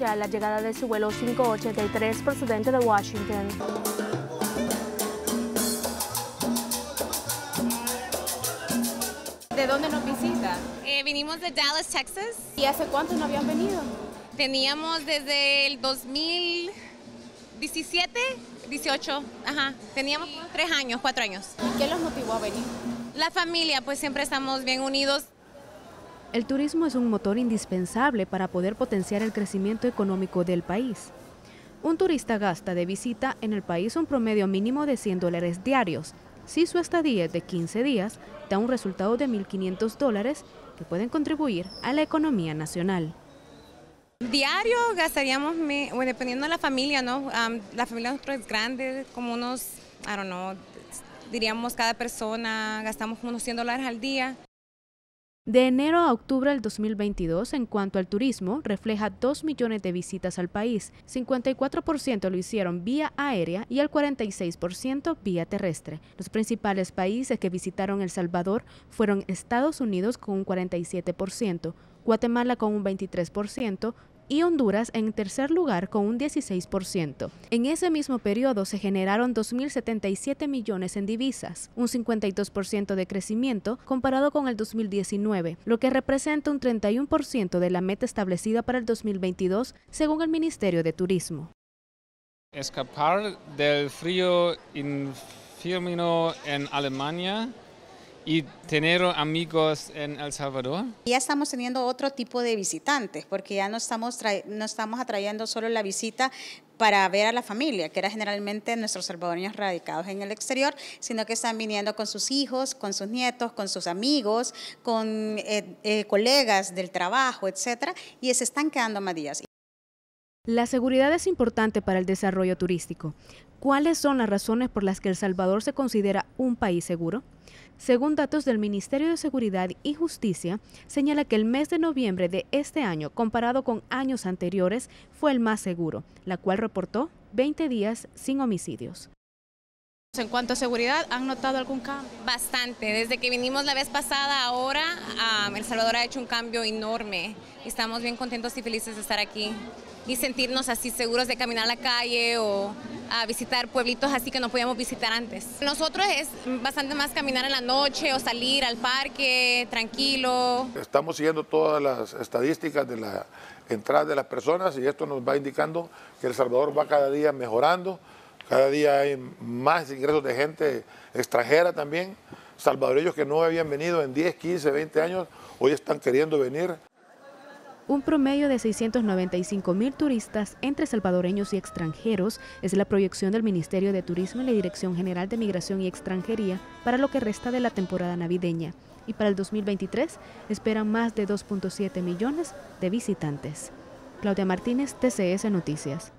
espera la llegada de su vuelo 583 procedente de Washington. ¿De dónde nos visita? Eh, vinimos de Dallas, Texas. ¿Y hace cuánto no habían venido? Teníamos desde el 2017, 18, ajá. Teníamos tres años, cuatro años. ¿Y qué los motivó a venir? La familia, pues siempre estamos bien unidos. El turismo es un motor indispensable para poder potenciar el crecimiento económico del país. Un turista gasta de visita en el país un promedio mínimo de 100 dólares diarios. Si su estadía es de 15 días, da un resultado de 1.500 dólares que pueden contribuir a la economía nacional. Diario gastaríamos, dependiendo de la familia, ¿no? la familia nosotros es grande, como unos, I don't know, diríamos cada persona gastamos como unos 100 dólares al día. De enero a octubre del 2022, en cuanto al turismo, refleja 2 millones de visitas al país. 54% lo hicieron vía aérea y el 46% vía terrestre. Los principales países que visitaron El Salvador fueron Estados Unidos con un 47%, Guatemala con un 23%, y Honduras en tercer lugar con un 16%. En ese mismo periodo se generaron 2.077 millones en divisas, un 52% de crecimiento comparado con el 2019, lo que representa un 31% de la meta establecida para el 2022 según el Ministerio de Turismo. Escapar del frío infierno en Alemania y tener amigos en El Salvador. Ya estamos teniendo otro tipo de visitantes, porque ya no estamos, no estamos atrayendo solo la visita para ver a la familia, que era generalmente nuestros salvadoreños radicados en el exterior, sino que están viniendo con sus hijos, con sus nietos, con sus amigos, con eh, eh, colegas del trabajo, etcétera, y se están quedando más días. La seguridad es importante para el desarrollo turístico. ¿Cuáles son las razones por las que El Salvador se considera un país seguro? Según datos del Ministerio de Seguridad y Justicia, señala que el mes de noviembre de este año, comparado con años anteriores, fue el más seguro, la cual reportó 20 días sin homicidios. En cuanto a seguridad, ¿han notado algún cambio? Bastante. Desde que vinimos la vez pasada, ahora El Salvador ha hecho un cambio enorme. Estamos bien contentos y felices de estar aquí y sentirnos así seguros de caminar a la calle o a visitar pueblitos así que no podíamos visitar antes. Nosotros es bastante más caminar en la noche o salir al parque tranquilo. Estamos siguiendo todas las estadísticas de la entrada de las personas y esto nos va indicando que El Salvador va cada día mejorando, cada día hay más ingresos de gente extranjera también, salvadoreños que no habían venido en 10, 15, 20 años, hoy están queriendo venir. Un promedio de 695 mil turistas entre salvadoreños y extranjeros es la proyección del Ministerio de Turismo y la Dirección General de Migración y Extranjería para lo que resta de la temporada navideña. Y para el 2023 esperan más de 2.7 millones de visitantes. Claudia Martínez, TCS Noticias.